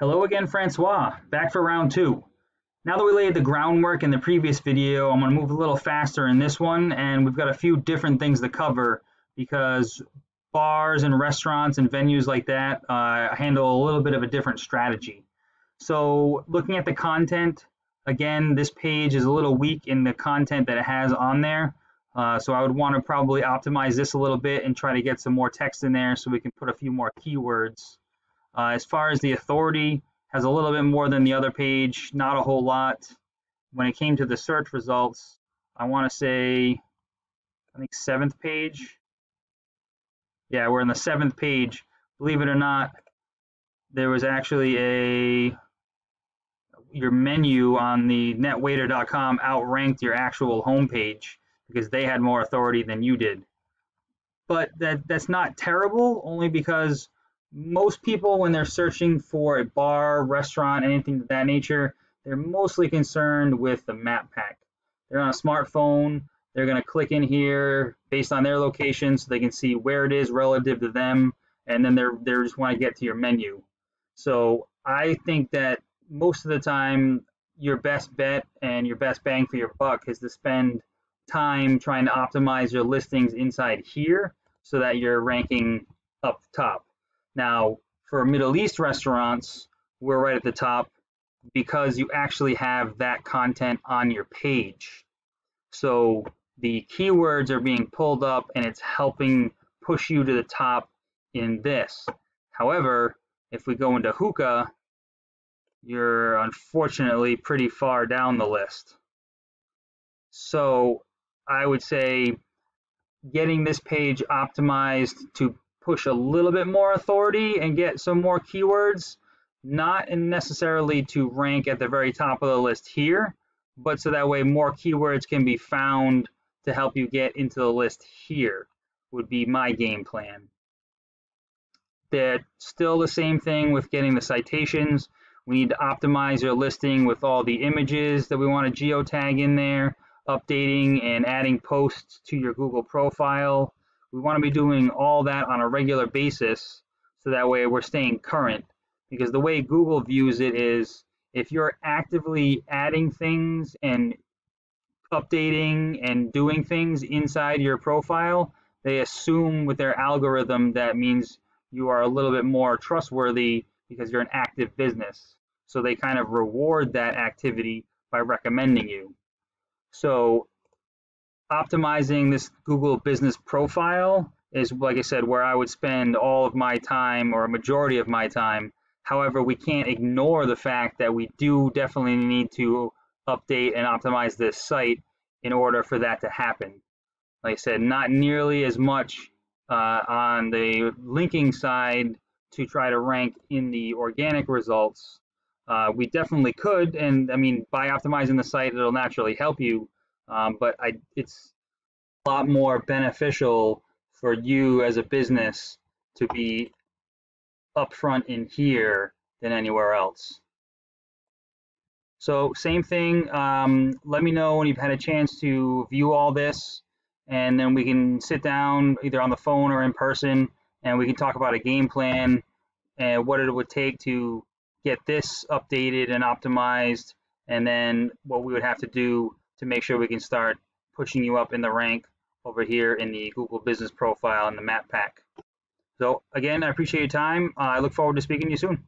Hello again, Francois, back for round two. Now that we laid the groundwork in the previous video, I'm going to move a little faster in this one, and we've got a few different things to cover because bars and restaurants and venues like that uh, handle a little bit of a different strategy. So looking at the content, again, this page is a little weak in the content that it has on there. Uh, so I would want to probably optimize this a little bit and try to get some more text in there so we can put a few more keywords uh, as far as the authority, has a little bit more than the other page, not a whole lot. When it came to the search results, I want to say, I think seventh page. Yeah, we're in the seventh page. Believe it or not, there was actually a your menu on the netwaiter.com outranked your actual homepage because they had more authority than you did. But that that's not terrible, only because most people when they're searching for a bar, restaurant, anything of that nature, they're mostly concerned with the map pack. They're on a smartphone, they're going to click in here based on their location so they can see where it is relative to them, and then they're they just want to get to your menu. So I think that most of the time your best bet and your best bang for your buck is to spend time trying to optimize your listings inside here so that you're ranking up top. Now, for Middle East restaurants, we're right at the top because you actually have that content on your page. So the keywords are being pulled up and it's helping push you to the top in this. However, if we go into hookah, you're unfortunately pretty far down the list. So I would say getting this page optimized to push a little bit more authority and get some more keywords, not necessarily to rank at the very top of the list here, but so that way more keywords can be found to help you get into the list here would be my game plan. That still the same thing with getting the citations. We need to optimize your listing with all the images that we want to geotag in there, updating and adding posts to your Google profile, we want to be doing all that on a regular basis so that way we're staying current. Because the way Google views it is if you're actively adding things and updating and doing things inside your profile, they assume with their algorithm that means you are a little bit more trustworthy because you're an active business. So they kind of reward that activity by recommending you. So optimizing this Google business profile is, like I said, where I would spend all of my time or a majority of my time. However, we can't ignore the fact that we do definitely need to update and optimize this site in order for that to happen. Like I said, not nearly as much uh, on the linking side to try to rank in the organic results. Uh, we definitely could, and I mean, by optimizing the site, it'll naturally help you um, but I, it's a lot more beneficial for you as a business to be upfront in here than anywhere else. So same thing, um, let me know when you've had a chance to view all this and then we can sit down either on the phone or in person and we can talk about a game plan and what it would take to get this updated and optimized and then what we would have to do to make sure we can start pushing you up in the rank over here in the Google Business Profile and the Map Pack. So again, I appreciate your time. Uh, I look forward to speaking to you soon.